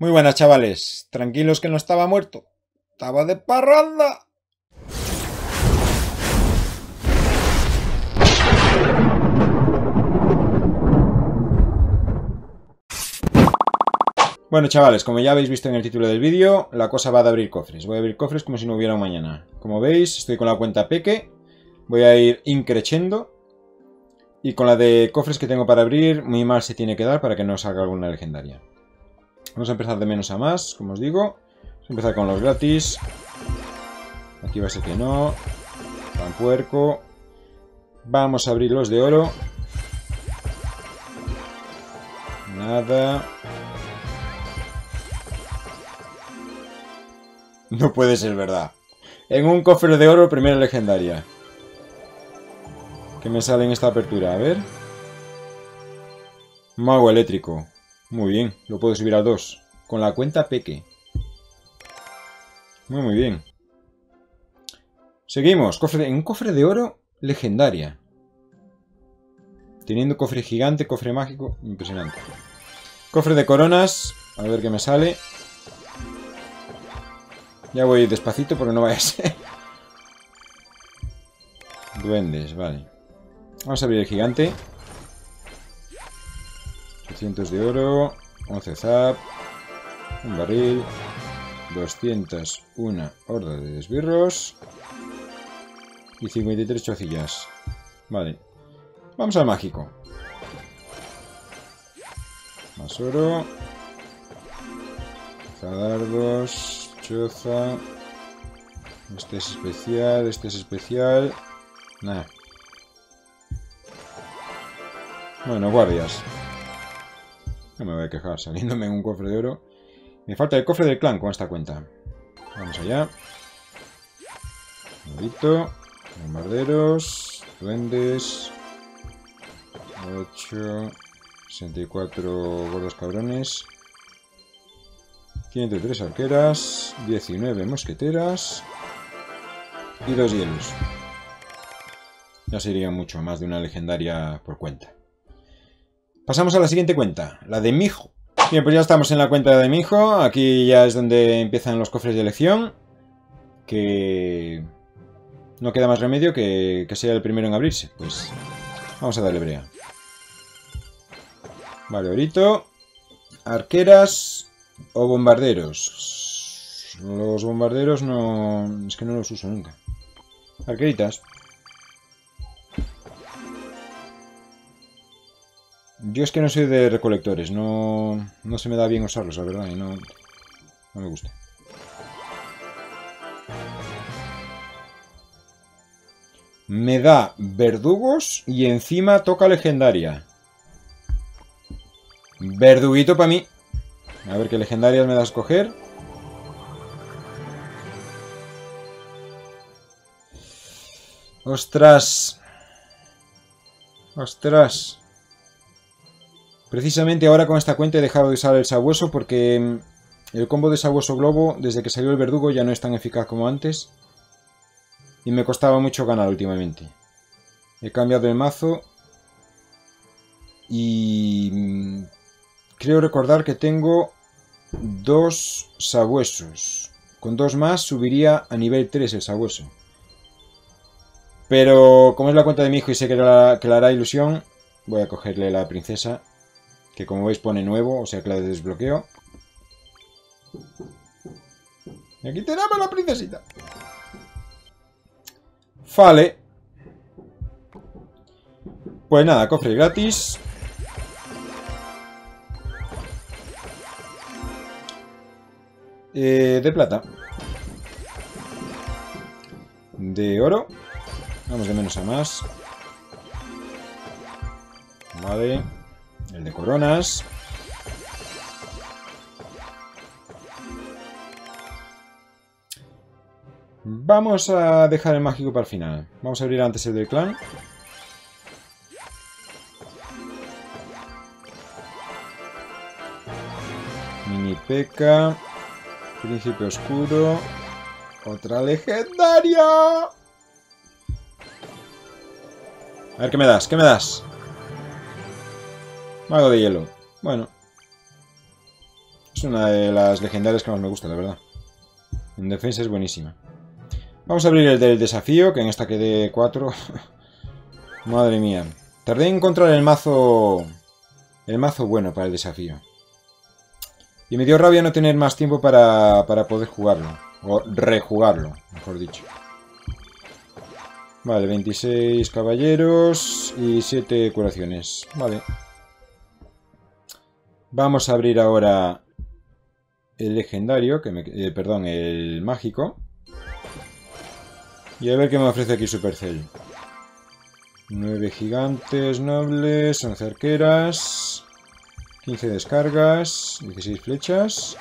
Muy buenas, chavales. Tranquilos que no estaba muerto. Estaba de parranda. Bueno, chavales, como ya habéis visto en el título del vídeo, la cosa va de abrir cofres. Voy a abrir cofres como si no hubiera un mañana. Como veis, estoy con la cuenta Peque. Voy a ir increciendo. Y con la de cofres que tengo para abrir, muy mal se tiene que dar para que no salga alguna legendaria. Vamos a empezar de menos a más, como os digo. Vamos a empezar con los gratis. Aquí va a ser que no. Pan puerco. Vamos a abrir los de oro. Nada. No puede ser verdad. En un cofre de oro, primera legendaria. ¿Qué me sale en esta apertura? A ver. Mago eléctrico. Muy bien, lo puedo subir a 2. Con la cuenta Peque. Muy, muy bien. Seguimos. Cofre en un cofre de oro legendaria. Teniendo cofre gigante, cofre mágico. Impresionante. Cofre de coronas. A ver qué me sale. Ya voy despacito porque no vaya a ser. Duendes, vale. Vamos a abrir el gigante. 800 de oro. 11 zap. Un barril. 201 horda de desbirros. Y 53 chocillas. Vale. Vamos al mágico. Más oro. Zadardos. Choza. Este es especial, este es especial. Nada. Bueno, guardias. No me voy a quejar, saliéndome en un cofre de oro. Me falta el cofre del clan con esta cuenta. Vamos allá. Bonito. Bombarderos. Duendes. 8. 64 gordos cabrones. 103 arqueras, 19 mosqueteras y dos hielos. Ya sería mucho más de una legendaria por cuenta. Pasamos a la siguiente cuenta, la de Mijo. Bien, pues ya estamos en la cuenta de Mijo. Aquí ya es donde empiezan los cofres de elección. Que no queda más remedio que, que sea el primero en abrirse. Pues vamos a darle brea. Vale, orito. Arqueras o bombarderos. Los bombarderos no... Es que no los uso nunca. Arqueritas. Yo es que no soy de recolectores. No, no se me da bien usarlos, la verdad. Y no, no me gusta. Me da verdugos y encima toca legendaria. Verduguito para mí. A ver qué legendarias me da a escoger. ¡Ostras! ¡Ostras! Precisamente ahora con esta cuenta he dejado de usar el sabueso porque mm, el combo de sabueso globo, desde que salió el verdugo, ya no es tan eficaz como antes. Y me costaba mucho ganar últimamente. He cambiado el mazo. Y mm, Creo recordar que tengo dos sabuesos. Con dos más subiría a nivel 3 el sabueso. Pero como es la cuenta de mi hijo y sé que, la, le hará ilusión, voy a cogerle la princesa. Que como veis pone nuevo, o sea que la desbloqueo. Y aquí tenemos la princesita. Vale. Pues nada, cofre gratis. Eh, de plata. De oro. Vamos de menos a más. Vale. De coronas. Vamos a dejar el mágico para el final. Vamos a abrir antes el del clan. Mini peca. Príncipe oscuro. Otra legendaria. A ver, ¿qué me das? ¿Qué me das? Mago de hielo. Bueno. Es una de las legendarias que más me gusta, la verdad. En defensa es buenísima. Vamos a abrir el del desafío, que en esta quedé 4. Madre mía. Tardé en encontrar el mazo... El mazo bueno para el desafío. Y me dio rabia no tener más tiempo para, para poder jugarlo. O rejugarlo, mejor dicho. Vale, 26 caballeros y 7 curaciones. Vale. Vamos a abrir ahora el legendario, que me, eh, perdón, el mágico. Y a ver qué me ofrece aquí Supercell. 9 gigantes nobles, 11 arqueras, 15 descargas, 16 flechas,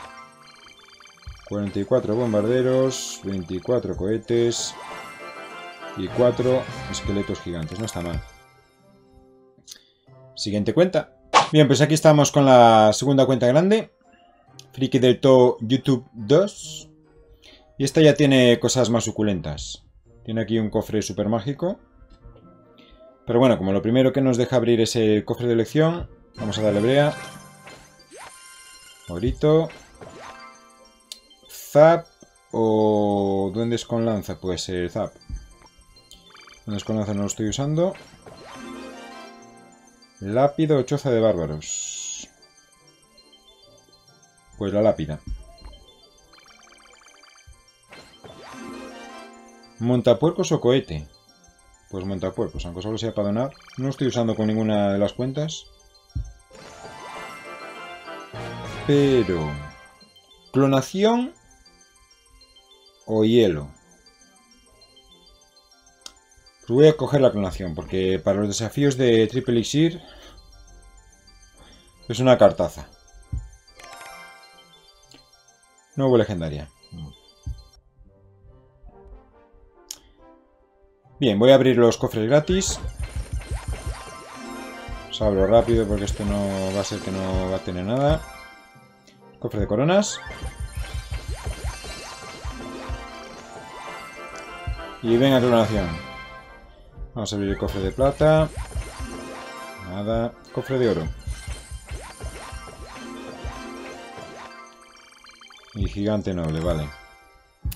44 bombarderos, 24 cohetes y 4 esqueletos gigantes. No está mal. Siguiente cuenta. Bien, pues aquí estamos con la segunda cuenta grande. Friki del To YouTube 2. Y esta ya tiene cosas más suculentas. Tiene aquí un cofre super mágico. Pero bueno, como lo primero que nos deja abrir es el cofre de elección, vamos a darle brea. Morito. Zap o duendes con lanza, puede ser Zap. Duendes con lanza no lo estoy usando. Lápido o choza de bárbaros. Pues la lápida. Montapuercos o cohete. Pues montapuercos, aunque solo sea para donar. No estoy usando con ninguna de las cuentas. Pero... Clonación o hielo. Pues voy a coger la clonación, porque para los desafíos de Triple Elixir es una cartaza. Nuevo legendaria. Bien, voy a abrir los cofres gratis. Os rápido porque esto no va a ser que no va a tener nada. Cofre de coronas. Y venga clonación. Vamos a abrir el cofre de plata. Nada. Cofre de oro. Y gigante noble, vale.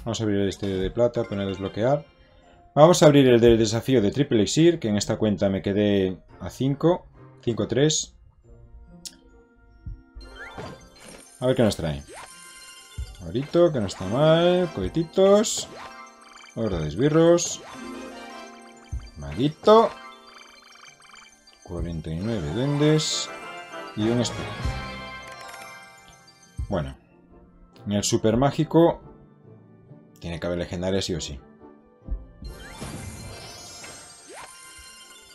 Vamos a abrir este de plata, poner desbloquear. Vamos a abrir el del desafío de Triple Elixir, que en esta cuenta me quedé a 5. 5-3. A ver qué nos trae. Ahorito, que no está mal. Cohetitos. Horda de esbirros. Maguito. 49 duendes. Y un espejo. Bueno. En el super mágico. Tiene que haber legendaria sí o sí.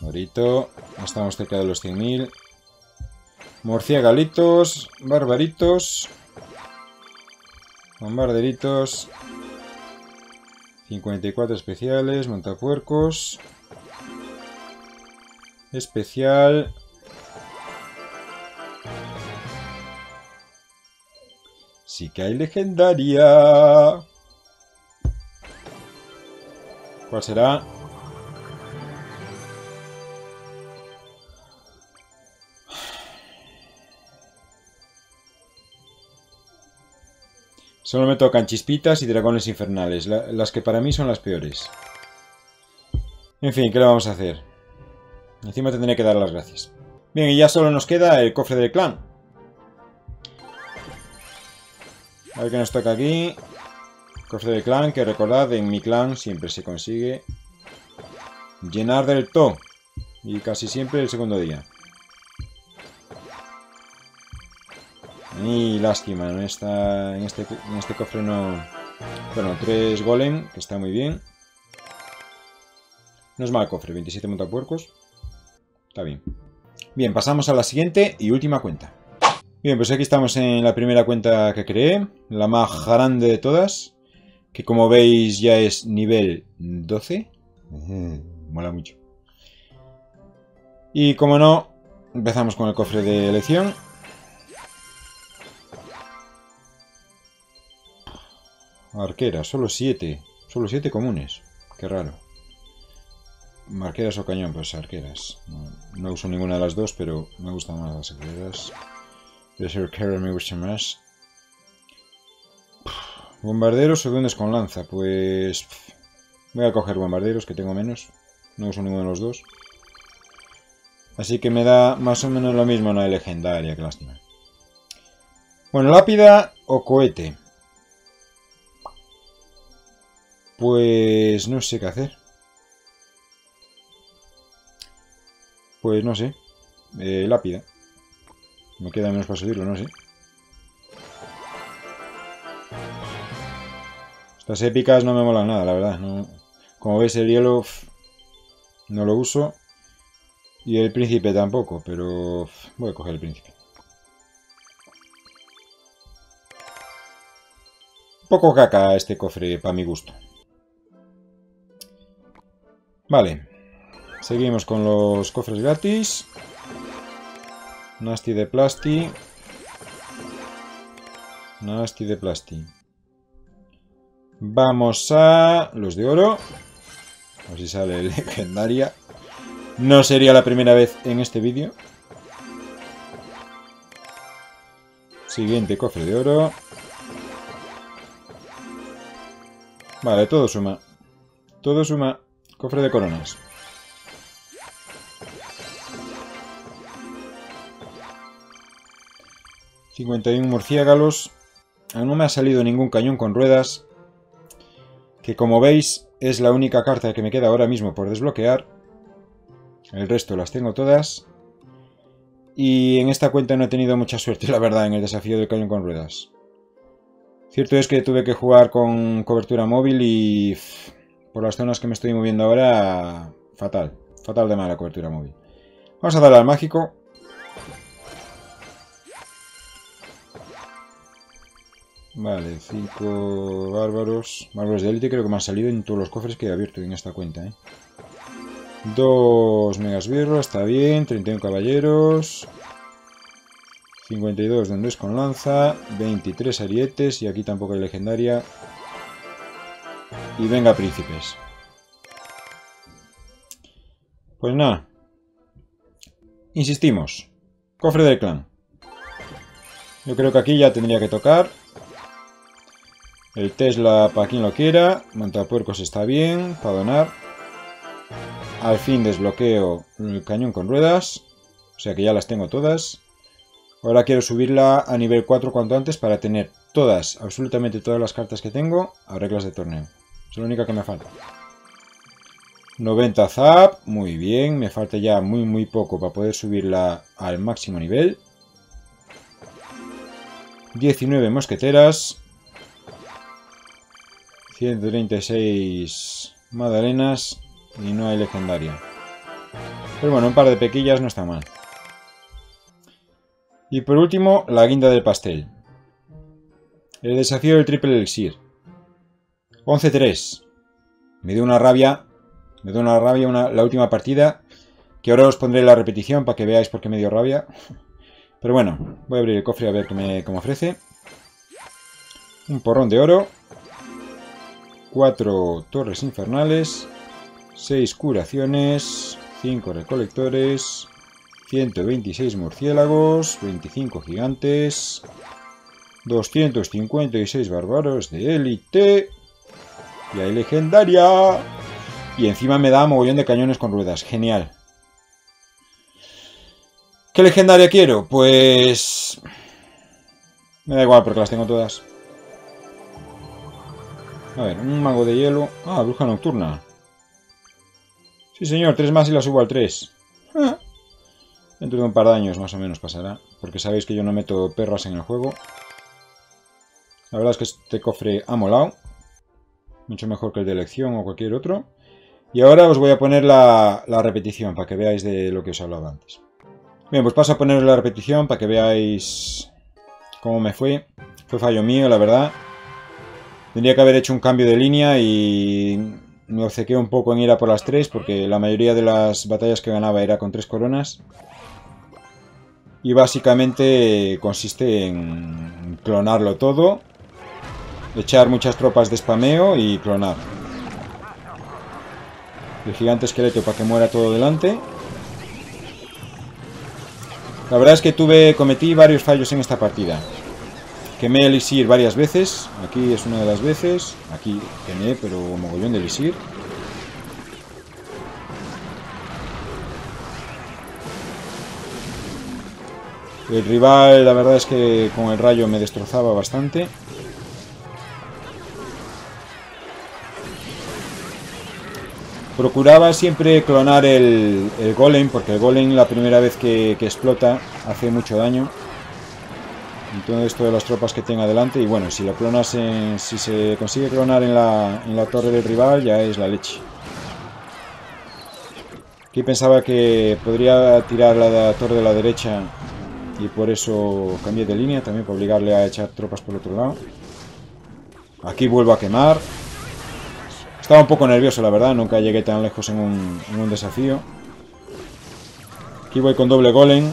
Ahorita estamos cerca de los 100.000. Morciagalitos, barbaritos, bombarderitos, 54 especiales, montapuercos, especial, sí que hay legendaria. ¿Cuál será? Solo me tocan chispitas y dragones infernales, las que para mí son las peores. En fin, ¿qué le vamos a hacer? Encima tendré que dar las gracias. Bien, y ya solo nos queda el cofre del clan. A ver qué nos toca aquí. Cofre del clan, que recordad, en mi clan siempre se consigue llenar del to. Y casi siempre el segundo día. Y lástima, en, esta, en, este, en este cofre no... Bueno, tres golem, que está muy bien. No es mal cofre, 27 montapuercos. Bien. Bien, pasamos a la siguiente y última cuenta. Bien, pues aquí estamos en la primera cuenta que creé, la más grande de todas, que como veis ya es nivel 12. mola mucho. Y como no, empezamos con el cofre de elección. Arqueras, solo siete. Solo siete comunes. Qué raro. Arqueras o cañón, pues arqueras. No, uso ninguna de las dos, pero me gustan más las arqueras. Las arqueras me gustan más. Bombarderos o duendes con lanza. Pues... Voy a coger bombarderos, que tengo menos. No uso ninguno de los dos. Así que me da más o menos lo mismo una legendaria, qué lástima. Bueno, lápida o cohete. Pues no sé qué hacer. Pues no sé. Eh, lápida. Me queda menos para subirlo, no sé. Estas épicas no me molan nada, la verdad. Como veis, el hielo no lo uso. Y el príncipe tampoco, pero voy a coger el príncipe. Poco caca este cofre para mi gusto. Vale. Seguimos con los cofres gratis. Nasty de Plasti. Nasty de Plasti. Vamos a los de oro. A ver si sale legendaria. No sería la primera vez en este vídeo. Siguiente cofre de oro. Vale, todo suma. Todo suma. Cofre de coronas. ...51 murciélagos... Aún no me ha salido ningún cañón con ruedas... Que como veis es la única carta que me queda ahora mismo por desbloquear. El resto las tengo todas. Y en esta cuenta no he tenido mucha suerte, la verdad, en el desafío del cañón con ruedas. Cierto es que tuve que jugar con cobertura móvil y por las zonas que me estoy moviendo ahora, fatal. Fatal de mala cobertura móvil. Vamos a darle al mágico. Vale, 5 bárbaros. Bárbaros de élite creo que me han salido en todos los cofres que he abierto en esta cuenta, ¿eh? Dos megasbirros, está bien. 31 caballeros. 52 duendes con lanza, 23 arietes y aquí tampoco hay legendaria. Y venga príncipes. Pues nada. Insistimos. Cofre del clan. Yo creo que aquí ya tendría que tocar. El Tesla para quien lo quiera. Montapuercos está bien. Para donar. Al fin desbloqueo el cañón con ruedas. O sea que ya las tengo todas. Ahora quiero subirla a nivel 4 cuanto antes para tener todas, absolutamente todas las cartas que tengo a reglas de torneo. Es la única que me falta. 90 zap, muy bien, me falta ya muy muy poco para poder subirla al máximo nivel. 19 mosqueteras. 136 magdalenas y no hay legendaria. Pero bueno, un par de pequillas no está mal. Y por último, la guinda del pastel. El desafío del triple elixir. 11-3. Me dio una rabia. Me dio una rabia la última partida. Que ahora os pondré la repetición para que veáis por qué me dio rabia. Pero bueno, voy a abrir el cofre a ver qué ofrece. Un porrón de oro. Cuatro torres infernales. Seis curaciones. Cinco recolectores. 126 murciélagos, 25 gigantes, 256 bárbaros de élite, y hay legendaria, y encima me da mogollón de cañones con ruedas, genial. ¿Qué legendaria quiero? Pues... Me da igual porque las tengo todas. A ver, un mago de hielo. Ah, bruja nocturna. Sí, señor, tres más y la subo al 3. Dentro de un par de años más o menos pasará. Porque sabéis que yo no meto perras en el juego. La verdad es que este cofre ha molado. Mucho mejor que el de elección o cualquier otro. Y ahora os voy a poner la, repetición para que veáis de lo que os hablaba antes. Bien, pues paso a poner la repetición para que veáis cómo me fue. Fue fallo mío, la verdad. Tendría que haber hecho un cambio de línea y me obcequé un poco en ir a por las tres porque la mayoría de las batallas que ganaba era con tres coronas. Y básicamente consiste en clonarlo todo, echar muchas tropas de spameo y clonar. El gigante esqueleto para que muera todo delante. La verdad es que tuve cometí varios fallos en esta partida. Quemé Elixir varias veces. Aquí es una de las veces. Aquí quemé, pero mogollón de Elixir. El rival, la verdad es que con el rayo me destrozaba bastante. Procuraba siempre clonar el, golem, porque el golem la primera vez que, explota hace mucho daño. Todo esto de las tropas que tenga delante. Y bueno, si lo clonas si se consigue clonar en la, en la torre del rival, ya es la leche. Aquí pensaba que podría tirar la torre de la derecha y por eso cambié de línea también para obligarle a echar tropas por otro lado. Aquí vuelvo a quemar. Estaba un poco nervioso, la verdad. Nunca llegué tan lejos en un, desafío. Aquí voy con doble golem.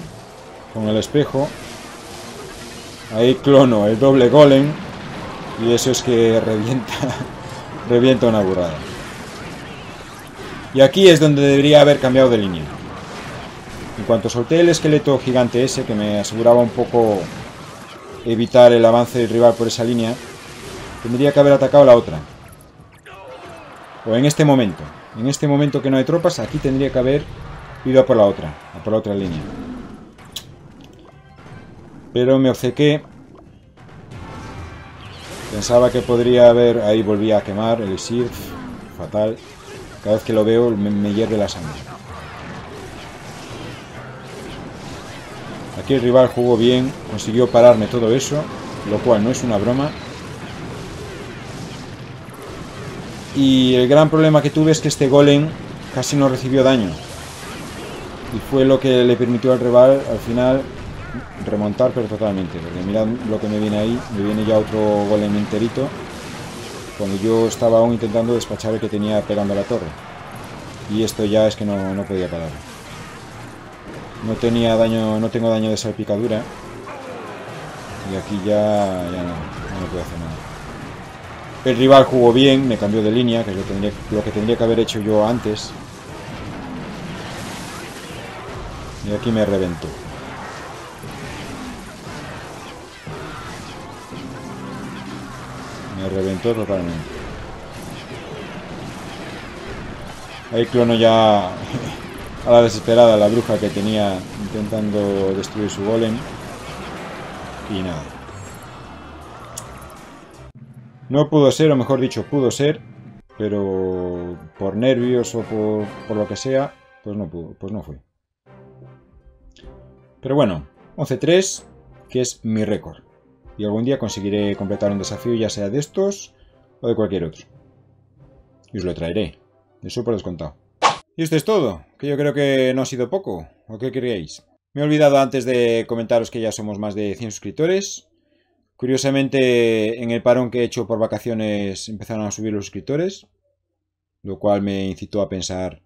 Con el espejo. Ahí clono el doble golem. Y eso es que revienta, revienta una burrada. Y aquí es donde debería haber cambiado de línea. En cuanto solté el esqueleto gigante ese, que me aseguraba un poco evitar el avance del rival por esa línea, tendría que haber atacado la otra. O en este momento. En este momento que no hay tropas, aquí tendría que haber ido a por la otra, a por la otra línea. Pero me obcequé. Pensaba que podría haber... Ahí volvía a quemar el Isir. Fatal. Cada vez que lo veo me, me hierve la sangre. Aquí el rival jugó bien, consiguió pararme todo eso, lo cual no es una broma. Y el gran problema que tuve es que este golem casi no recibió daño. Y fue lo que le permitió al rival al final remontar, pero totalmente. Porque mirad lo que me viene ahí, me viene ya otro golem enterito. Cuando yo estaba aún intentando despachar el que tenía pegando a la torre. Y esto ya es que no, no podía parar. No tenía daño, no tengo daño de salpicadura. Y aquí ya, ya no, no puedo hacer nada. El rival jugó bien, me cambió de línea, que es lo que tendría que haber hecho yo antes. Y aquí me reventó. Reventó totalmente. Ahí clono ya a la desesperada la bruja que tenía intentando destruir su golem. Y nada. No pudo ser, o mejor dicho, pudo ser, pero por nervios o por, lo que sea, pues no pudo, pues no fue. Pero bueno, 11-3, que es mi récord. Y algún día conseguiré completar un desafío, ya sea de estos o de cualquier otro. Y os lo traeré. Eso por descontado. Y esto es todo, que yo creo que no ha sido poco, ¿o qué queríais? Me he olvidado antes de comentaros que ya somos más de 100 suscriptores. Curiosamente, en el parón que he hecho por vacaciones empezaron a subir los suscriptores, lo cual me incitó a pensar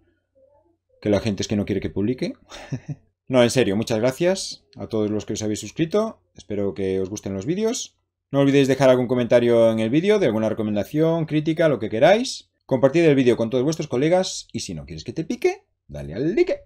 que la gente es que no quiere que publique. no, en serio, muchas gracias a todos los que os habéis suscrito, espero que os gusten los vídeos. No olvidéis dejar algún comentario en el vídeo de alguna recomendación, crítica, lo que queráis. Compartid el vídeo con todos vuestros colegas y si no quieres que te pique, dale al like.